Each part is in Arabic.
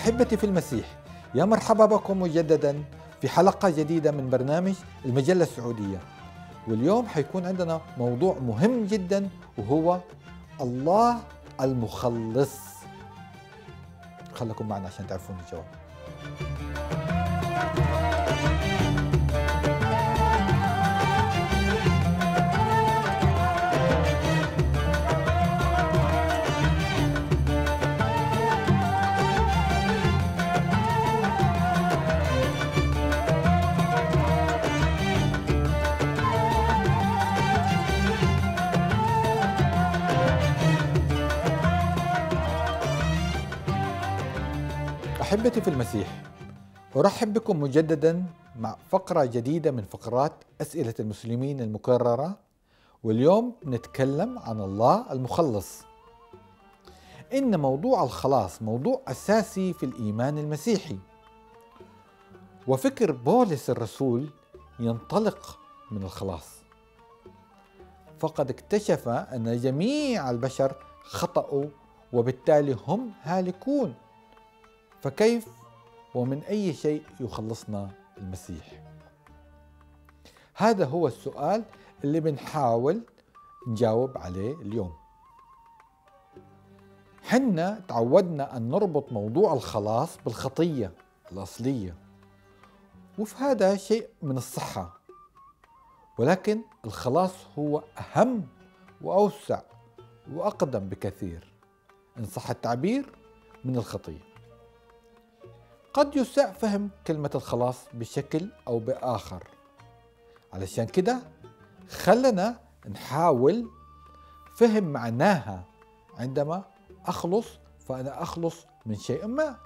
أحبتي في المسيح يا مرحبا بكم مجددا في حلقة جديدة من برنامج المجلة السعودية. واليوم حيكون عندنا موضوع مهم جدا وهو الله المخلص. خليكم معنا عشان تعرفون الجواب. أحبتي في المسيح أرحب بكم مجددا مع فقرة جديدة من فقرات أسئلة المسلمين المكررة واليوم نتكلم عن الله المخلص. إن موضوع الخلاص موضوع أساسي في الإيمان المسيحي. وفكر بولس الرسول ينطلق من الخلاص. فقد اكتشف أن جميع البشر خطأوا وبالتالي هم هالكون. فكيف ومن أي شيء يخلصنا المسيح؟ هذا هو السؤال اللي بنحاول نجاوب عليه اليوم. حنا تعودنا أن نربط موضوع الخلاص بالخطية الأصلية وفي هذا شيء من الصحة. ولكن الخلاص هو أهم وأوسع وأقدم بكثير إن صح التعبير من الخطية. قد يساء فهم كلمة الخلاص بشكل أو بآخر. علشان كده خلنا نحاول فهم معناها عندما أخلص فأنا أخلص من شيء ما.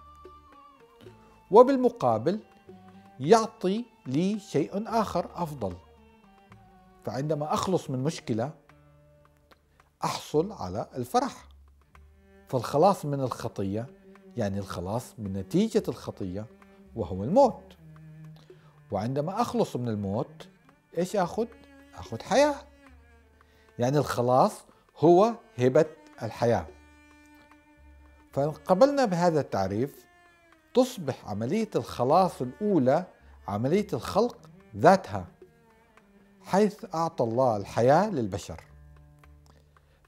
وبالمقابل يعطي لي شيء آخر أفضل. فعندما أخلص من مشكلة أحصل على الفرح. فالخلاص من الخطية يعني الخلاص من نتيجة الخطية وهو الموت. وعندما أخلص من الموت إيش أخذ؟ أخذ حياة. يعني الخلاص هو هبة الحياة. فإن قبلنا بهذا التعريف تصبح عملية الخلاص الأولى عملية الخلق ذاتها حيث أعطى الله الحياة للبشر.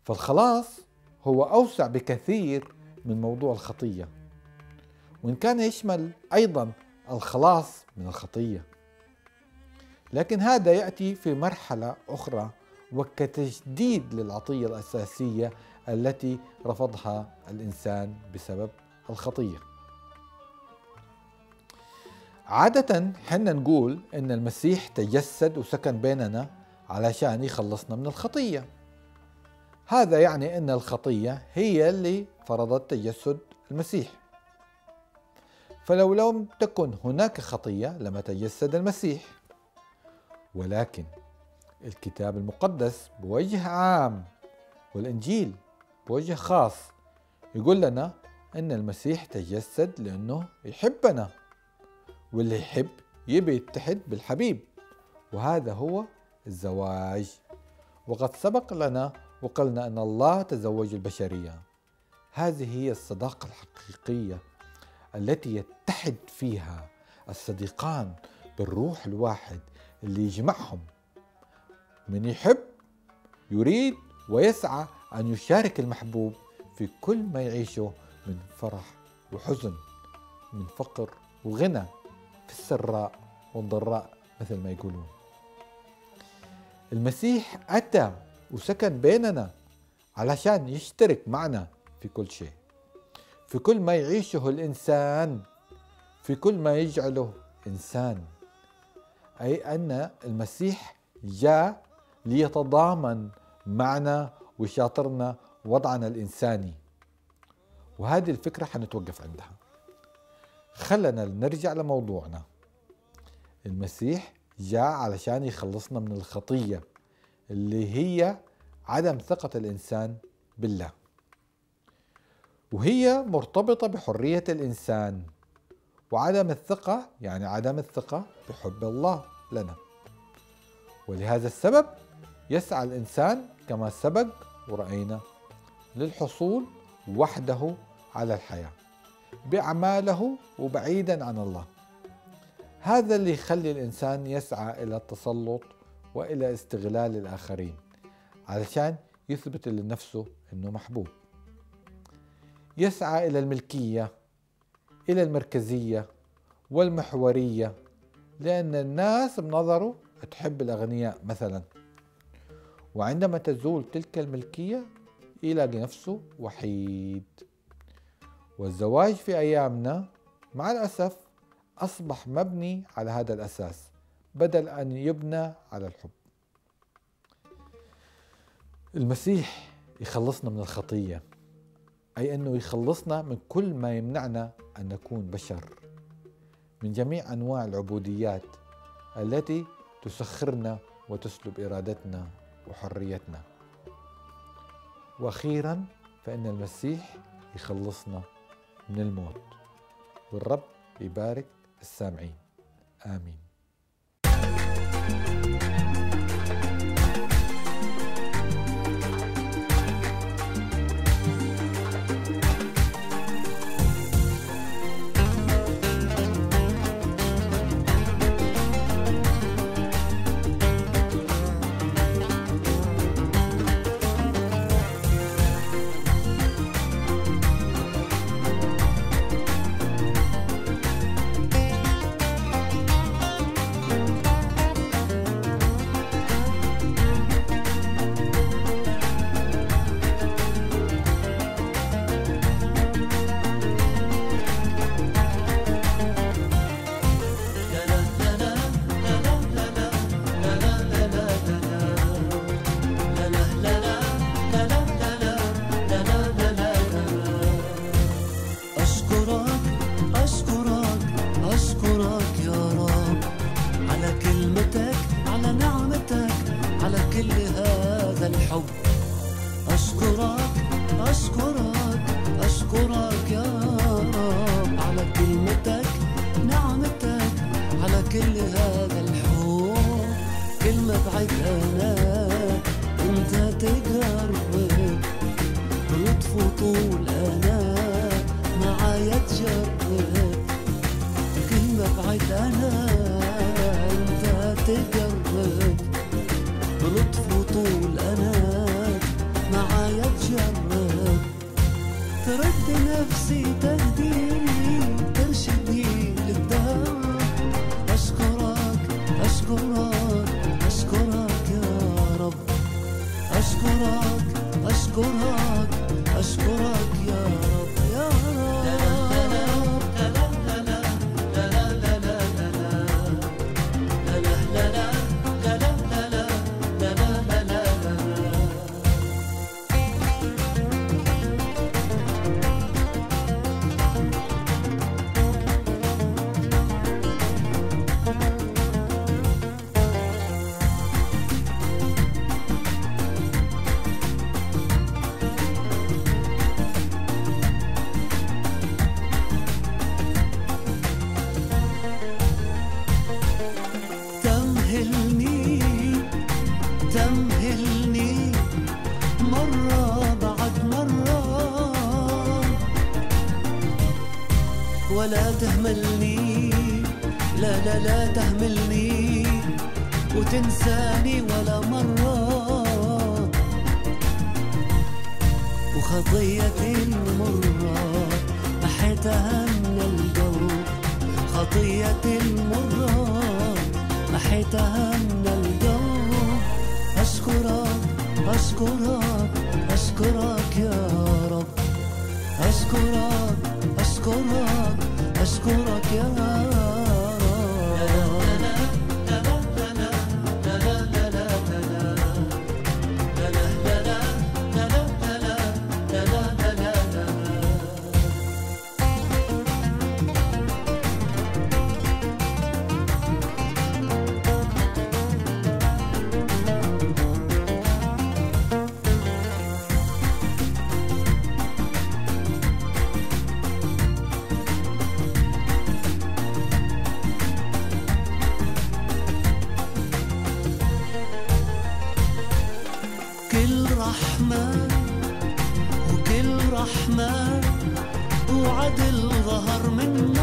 فالخلاص هو أوسع بكثير من موضوع الخطية. وإن كان يشمل أيضا الخلاص من الخطية. لكن هذا يأتي في مرحلة أخرى وكتجديد للعطية الأساسية التي رفضها الإنسان بسبب الخطية. عادة حنا نقول إن المسيح تجسد وسكن بيننا علشان يخلصنا من الخطية. هذا يعني أن الخطية هي اللي فرضت تجسد المسيح. فلو لم تكن هناك خطية لما تجسد المسيح. ولكن الكتاب المقدس بوجه عام والإنجيل بوجه خاص يقول لنا أن المسيح تجسد لأنه يحبنا واللي يحب يبي يتحد بالحبيب وهذا هو الزواج. وقد سبق لنا وقلنا أن الله تزوج البشرية. هذه هي الصداقة الحقيقية التي يتحد فيها الصديقان بالروح الواحد اللي يجمعهم. من يحب يريد ويسعى أن يشارك المحبوب في كل ما يعيشه من فرح وحزن من فقر وغنى في السراء والضراء مثل ما يقولون. المسيح أتى وسكن بيننا علشان يشترك معنا في كل شيء. في كل ما يعيشه الإنسان في كل ما يجعله إنسان. أي أن المسيح جاء ليتضامن معنا ويشاطرنا وضعنا الإنساني. وهذه الفكرة حنتوقف عندها. خلنا نرجع لموضوعنا. المسيح جاء علشان يخلصنا من الخطية اللي هي عدم ثقة الإنسان بالله. وهي مرتبطة بحرية الإنسان وعدم الثقة يعني عدم الثقة بحب الله لنا. ولهذا السبب يسعى الإنسان كما سبق ورأينا للحصول وحده على الحياة بأعماله وبعيدا عن الله. هذا اللي يخلي الإنسان يسعى إلى التسلط وإلى استغلال الآخرين علشان يثبت لنفسه أنه محبوب. يسعى إلى الملكية إلى المركزية والمحورية لأن الناس بنظره تحب الأغنياء مثلا. وعندما تزول تلك الملكية يلاقي نفسه وحيد. والزواج في أيامنا مع الأسف أصبح مبني على هذا الأساس بدل أن يبنى على الحب. المسيح يخلصنا من الخطية. أي أنه يخلصنا من كل ما يمنعنا أن نكون بشر. من جميع أنواع العبوديات التي تسخرنا وتسلب إرادتنا وحريتنا. وأخيرا فإن المسيح يخلصنا من الموت. والرب يبارك السامعين. آمين. طول أنا معايا تجرب كل ما بعد أنا انت تقرب بلطف وطول أنا معايا تجرب ترد نفسي تهديني ترشدني للدار أشكرك أشكرك أشكرك يا رب أشكرك أشكرك ولا تهملني. لا لا لا تهملني. وتنساني ولا مرة. وخطيتي المرة محيتها من القلب خطيتي المرة محيتها من القلب أشكرك أشكرك. وعدل ظهر منك.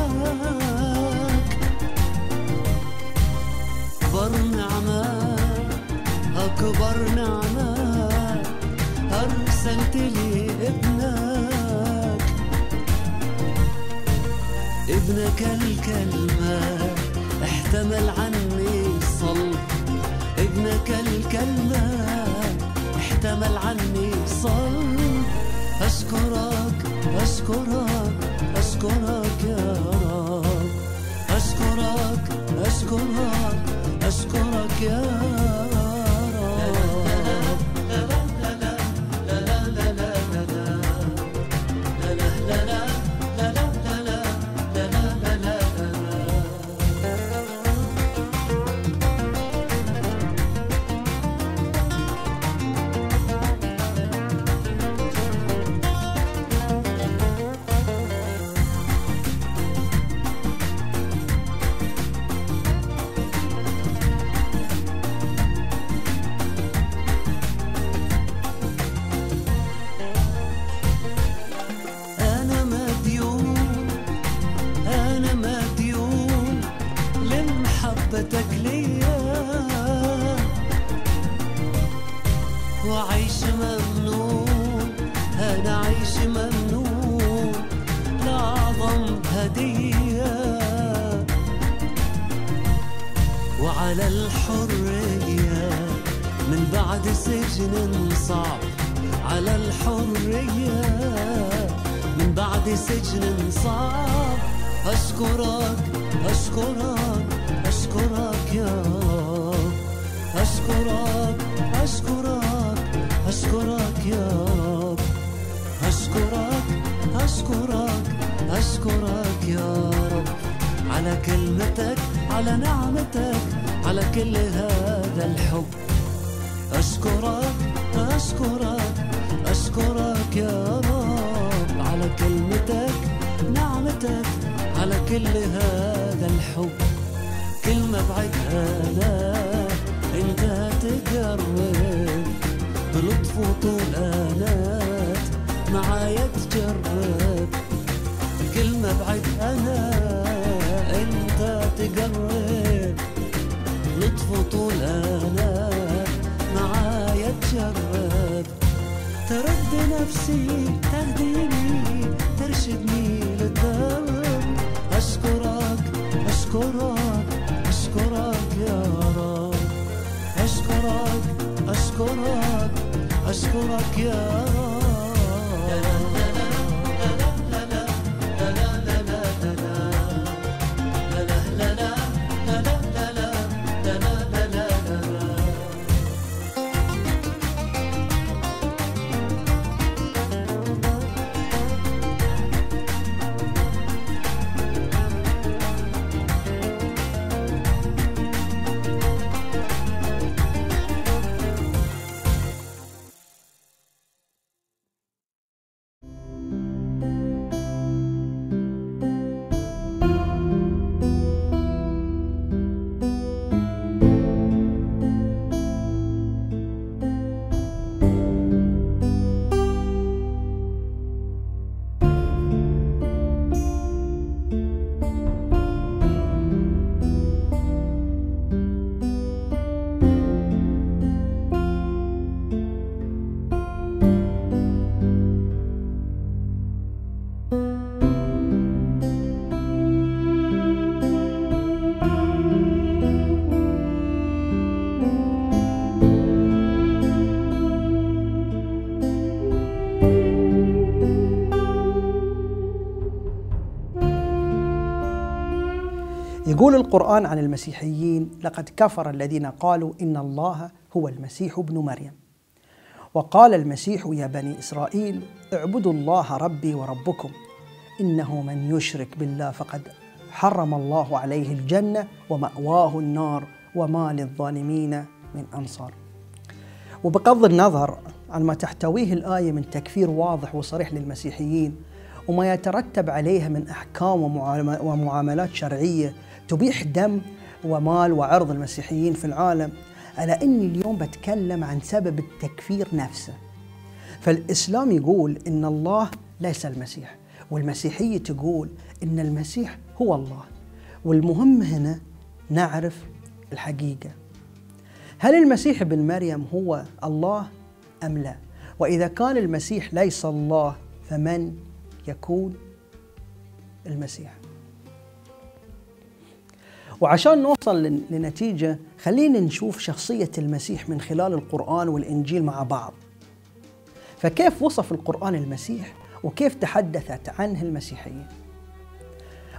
أكبر نعمة أكبر نعمة أرسلت لي ابنك. ابنك الكلمة احتمل عني الصلب. ابنك الكلمة احتمل عني الصلب. أشكرك أشكرك أشكرك يا رب. أشكرك أشكرك أشكرك يا رب. بعد سجن صعب على الحرية. من بعد سجن صعب أشكرك أشكرك أشكرك يا رب أشكرك أشكرك أشكرك يا رب أشكرك أشكرك أشكرك يا رب. على كلمتك على نعمتك على كل هذا الحب. أشكرك أشكرك أشكرك يا رب. على كلمتك نعمتك على كل هذا الحب. كلمة بعدها لا انت تقرب بلطف وطول آلات معايا نفسي تهديني ترشدني للدرب أشكرك أشكرك أشكرك يا رب. أشكرك أشكرك أشكرك يا رب. يقول القرآن عن المسيحيين لقد كفر الذين قالوا إن الله هو المسيح ابن مريم. وقال المسيح يا بني إسرائيل اعبدوا الله ربي وربكم إنه من يشرك بالله فقد حرم الله عليه الجنة ومأواه النار وما للظالمين من أنصار. وبغض النظر عن ما تحتويه الآية من تكفير واضح وصريح للمسيحيين وما يترتب عليها من ومعامل- ومعاملات شرعية تبيح دم ومال وعرض المسيحيين في العالم. على أني اليوم بتكلم عن سبب التكفير نفسه. فالإسلام يقول إن الله ليس المسيح والمسيحية تقول إن المسيح هو الله. والمهم هنا نعرف الحقيقة. هل المسيح ابن مريم هو الله أم لا؟ وإذا كان المسيح ليس الله فمن يكون المسيح؟ وعشان نوصل لنتيجة خلينا نشوف شخصية المسيح من خلال القرآن والإنجيل مع بعض. فكيف وصف القرآن المسيح وكيف تحدثت عنه المسيحية؟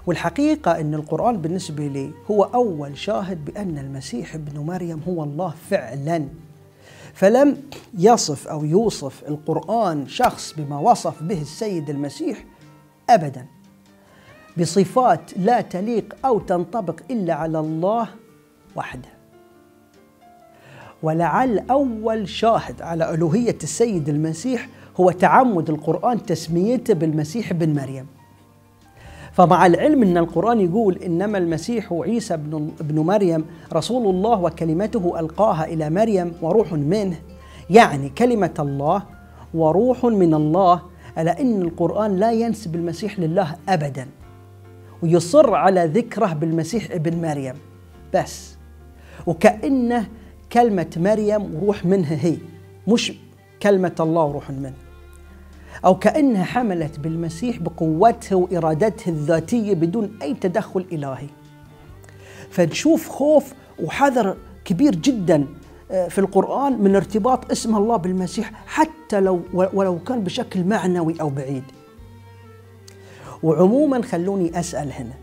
والحقيقة أن القرآن بالنسبة لي هو أول شاهد بأن المسيح ابن مريم هو الله فعلا. فلم يصف أو يوصف القرآن شخص بما وصف به السيد المسيح أبدا. بصفات لا تليق أو تنطبق إلا على الله وحده. ولعل أول شاهد على ألوهية السيد المسيح هو تعمد القرآن تسميته بالمسيح بن مريم. فمع العلم أن القرآن يقول إنما المسيح عيسى بن, ابن مريم رسول الله وكلمته ألقاها إلى مريم وروح منه يعني كلمة الله وروح من الله ألا إن القرآن لا ينسب المسيح لله أبدا. ويصر على ذكره بالمسيح ابن مريم. بس. وكأنه كلمة مريم وروح منها هي. مش كلمة الله وروح منه. أو كأنها حملت بالمسيح بقوته وإرادته الذاتية بدون أي تدخل إلهي. فنشوف خوف وحذر كبير جدا آه، في القرآن من ارتباط اسم الله بالمسيح حتى لو ولو كان بشكل معنوي أو بعيد. وعموما خلوني أسأل هنا.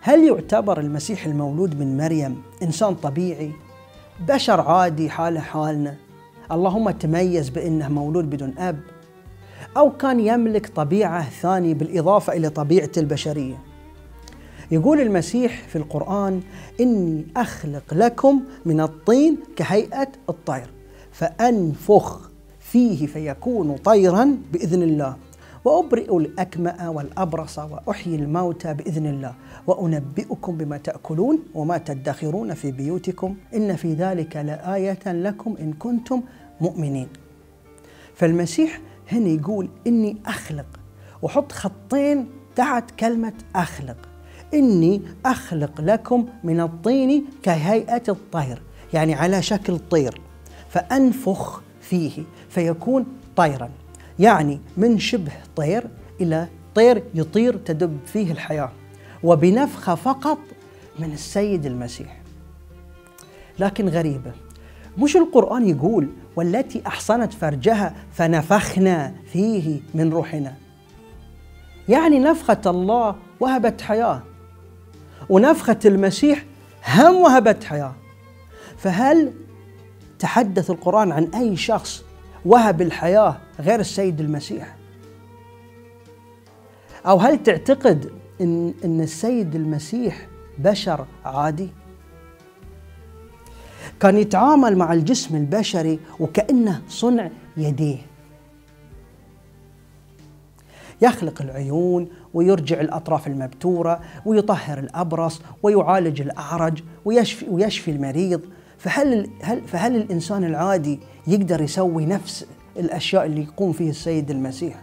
هل يعتبر المسيح المولود من مريم إنسان طبيعي؟ بشر عادي حاله حالنا؟ اللهم تميز بأنه مولود بدون أب؟ أو كان يملك طبيعة ثانية بالإضافة إلى طبيعة البشرية؟ يقول المسيح في القرآن إني أخلق لكم من الطين كهيئة الطير فأنفخ فيه فيكون طيرا بإذن الله. وأبرئ الأكمأ والأبرص وأحيي الموتى بإذن الله. وأنبئكم بما تأكلون وما تدخرون في بيوتكم. إن في ذلك لآية لكم إن كنتم مؤمنين. فالمسيح هنا يقول إني أخلق. وحط خطين تحت كلمة أخلق. إني أخلق لكم من الطين كهيئة الطير. يعني على شكل طير. فأنفخ فيه فيكون طيرا. يعني من شبه طير إلى طير يطير تدب فيه الحياة وبنفخة فقط من السيد المسيح. لكن غريبة مش القرآن يقول والتي أحصنت فرجها فنفخنا فيه من روحنا؟ يعني نفخة الله وهبت حياة ونفخة المسيح هم وهبت حياة. فهل تحدث القرآن عن أي شخص وهب الحياة غير السيد المسيح. أو هل تعتقد إن, إن السيد المسيح بشر عادي؟ كان يتعامل مع الجسم البشري وكأنه صنع يديه. يخلق العيون ويرجع الأطراف المبتورة ويطهر الأبرص ويعالج الأعرج ويشفي, ويشفي المريض. فهل, هل فهل الإنسان العادي يقدر يسوي نفس الأشياء اللي يقوم فيه السيد المسيح.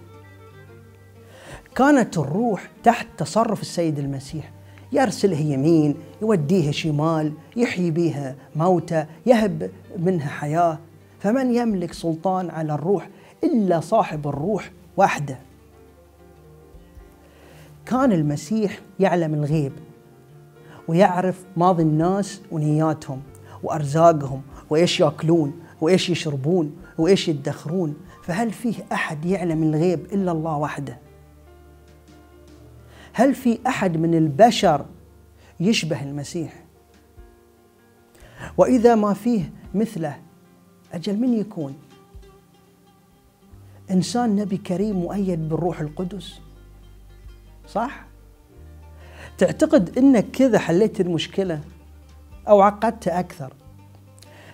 كانت الروح تحت تصرف السيد المسيح. يرسله يمين يوديه شمال يحيي بها موتى يهب منها حياة. فمن يملك سلطان على الروح إلا صاحب الروح وحده. كان المسيح يعلم الغيب ويعرف ماضي الناس ونياتهم وأرزاقهم وإيش يأكلون وإيش يشربون وإيش يدخرون فهل فيه أحد يعلم الغيب إلا الله وحده؟ هل في أحد من البشر يشبه المسيح؟ وإذا ما فيه مثله أجل من يكون؟ إنسان نبي كريم مؤيد بالروح القدس؟ صح؟ تعتقد إنك كذا حليت المشكلة أو عقدتها أكثر؟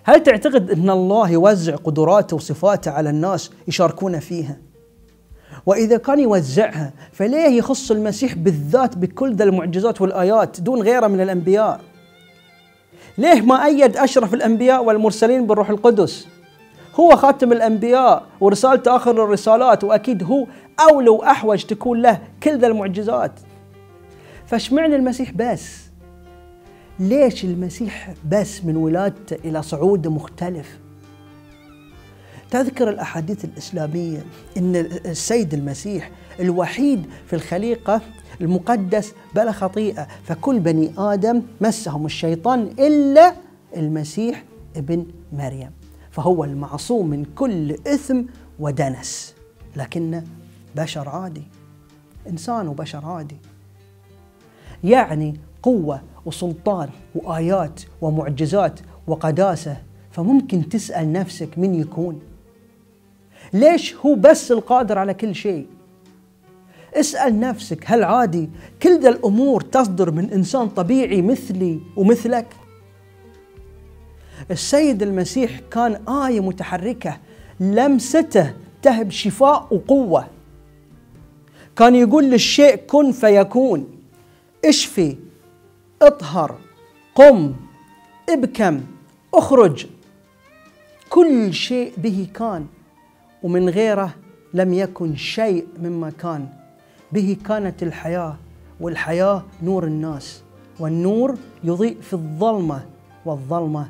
هل تعتقد أن الله يوزع قدراته وصفاته على الناس يشاركون فيها؟ وإذا كان يوزعها فليه يخص المسيح بالذات بكل ذا المعجزات والآيات دون غيره من الأنبياء؟ ليه ما أيد أشرف الأنبياء والمرسلين بالروح القدس؟ هو خاتم الأنبياء ورسالته آخر الرسالات وأكيد هو أولى وأحوج تكون له كل ذا المعجزات. فاشمعنى المسيح بس؟ ليش المسيح بس من ولادته إلى صعوده مختلف؟ تذكر الأحاديث الإسلامية أن السيد المسيح الوحيد في الخليقة المقدس بلا خطيئة فكل بني آدم مسهم الشيطان إلا المسيح ابن مريم فهو المعصوم من كل إثم ودنس لكنه بشر عادي إنسان وبشر عادي. يعني قوة وسلطان وآيات ومعجزات وقداسة فممكن تسأل نفسك من يكون؟ ليش هو بس القادر على كل شيء؟ اسأل نفسك هل عادي كل ذا الأمور تصدر من إنسان طبيعي مثلي ومثلك؟ السيد المسيح كان آية متحركة لمسته تهب شفاء وقوة. كان يقول للشيء كن فيكون. اشفي اطهر قم ابكم اخرج. كل شيء به كان ومن غيره لم يكن شيء مما كان. به كانت الحياة والحياة نور الناس والنور يضيء في الظلمة والظلمة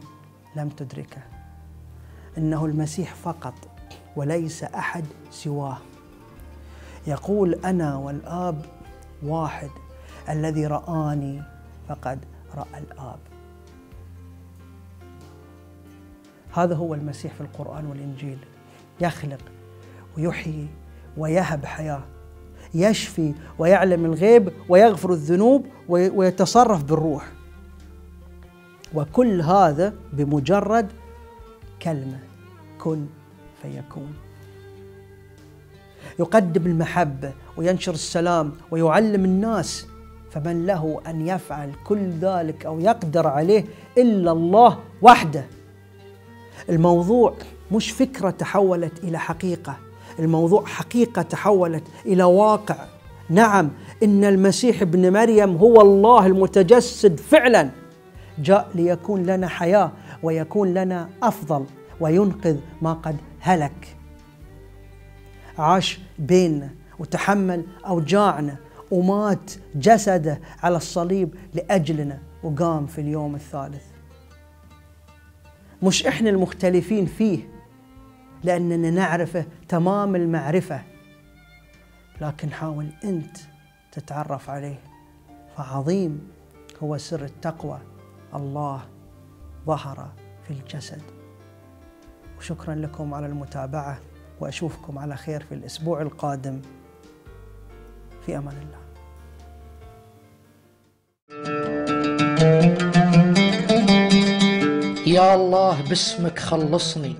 لم تدركه. إنه المسيح فقط وليس أحد سواه. يقول أنا والآب واحد الذي رآني فقد رأى الآب. هذا هو المسيح في القرآن والإنجيل. يخلق ويحيي ويهب حياة. يشفي ويعلم الغيب ويغفر الذنوب ويتصرف بالروح. وكل هذا بمجرد كلمة كن فيكون. يقدم المحبة وينشر السلام ويعلم الناس فمن له أن يفعل كل ذلك أو يقدر عليه إلا الله وحده. الموضوع مش فكرة تحولت إلى حقيقة. الموضوع حقيقة تحولت إلى واقع. نعم إن المسيح ابن مريم هو الله المتجسد فعلا. جاء ليكون لنا حياة ويكون لنا أفضل وينقذ ما قد هلك. عاش بيننا وتحمل أوجاعنا ومات جسده على الصليب لأجلنا وقام في اليوم الثالث. مش إحنا المختلفين فيه لأننا نعرفه تمام المعرفة لكن حاول أنت تتعرف عليه. فعظيم هو سر التقوى. الله ظهر في الجسد. وشكرا لكم على المتابعة وأشوفكم على خير في الأسبوع القادم. في أمان الله. يا الله باسمك خلصني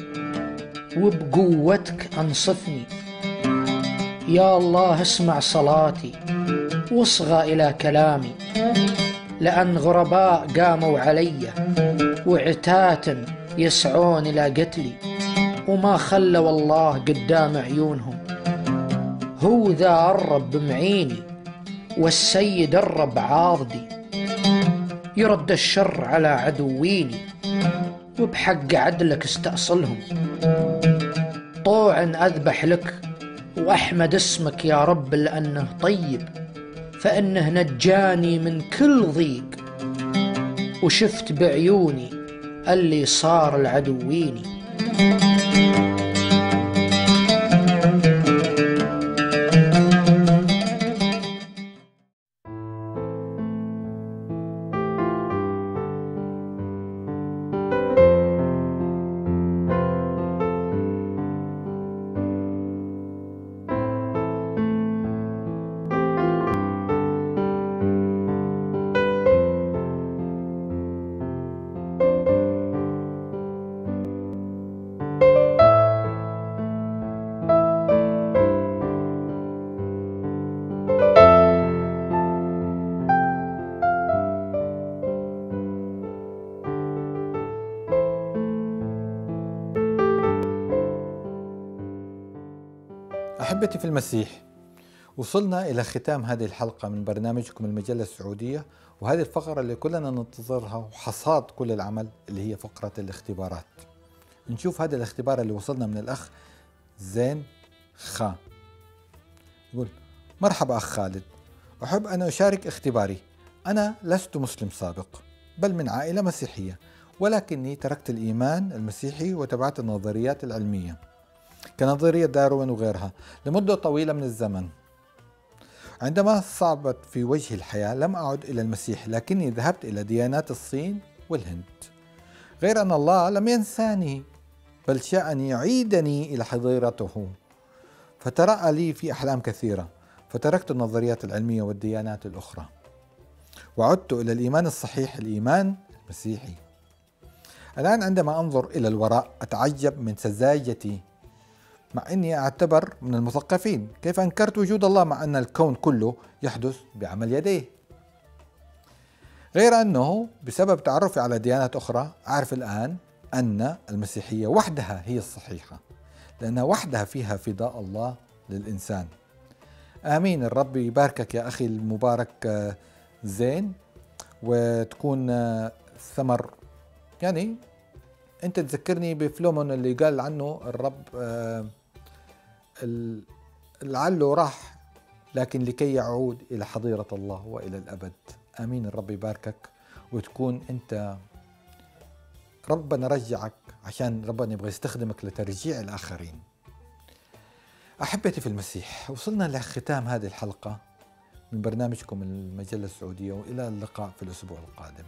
وبقوتك أنصفني. يا الله اسمع صلاتي واصغى إلى كلامي لأن غرباء قاموا علي وعتات يسعون إلى قتلي وما خلوا الله قدام عيونهم. هو ذا الرب معيني والسيد الرب عاضدي. يرد الشر على عدويني وبحق عدلك استأصلهم. طوعا أذبح لك وأحمد اسمك يا رب لأنه طيب فإنه نجاني من كل ضيق. وشفت بعيوني اللي صار العدويني أحبتي في المسيح. وصلنا إلى ختام هذه الحلقة من برنامجكم المجلة السعودية وهذه الفقرة اللي كلنا ننتظرها وحصاد كل العمل اللي هي فقرة الاختبارات. نشوف هذا الاختبار اللي وصلنا من الأخ زين خا يقول مرحبا أخ خالد. أحب أن أشارك اختباري. أنا لست مسلم سابق بل من عائلة مسيحية ولكني تركت الإيمان المسيحي وتبعت النظريات العلمية. كنظرية داروين وغيرها لمدة طويلة من الزمن. عندما صعبت في وجه الحياة لم أعد إلى المسيح لكني ذهبت إلى ديانات الصين والهند. غير أن الله لم ينساني بل شاء أن يعيدني إلى حظيرته فترأى لي في أحلام كثيرة فتركت النظريات العلمية والديانات الأخرى وعدت إلى الإيمان الصحيح الإيمان المسيحي. الآن عندما أنظر إلى الوراء أتعجب من سذاجتي مع أني أعتبر من المثقفين. كيف أنكرت وجود الله مع أن الكون كله يحدث بعمل يديه؟ غير أنه بسبب تعرفي على ديانات أخرى أعرف الآن أن المسيحية وحدها هي الصحيحة لأنها وحدها فيها فداء الله للإنسان. آمين. الرب يباركك يا أخي المبارك آه، زين وتكون آه، ثمر. يعني أنت تذكرني بفلومون اللي قال عنه الرب آه، لعله راح لكن لكي يعود إلى حظيرة الله وإلى الأبد. آمين. الرب يباركك وتكون أنت ربنا رجعك عشان ربنا يبغى يستخدمك لترجيع الآخرين. أحبتي في المسيح وصلنا لختام هذه الحلقة من برنامجكم المجلة السعودية وإلى اللقاء في الأسبوع القادم.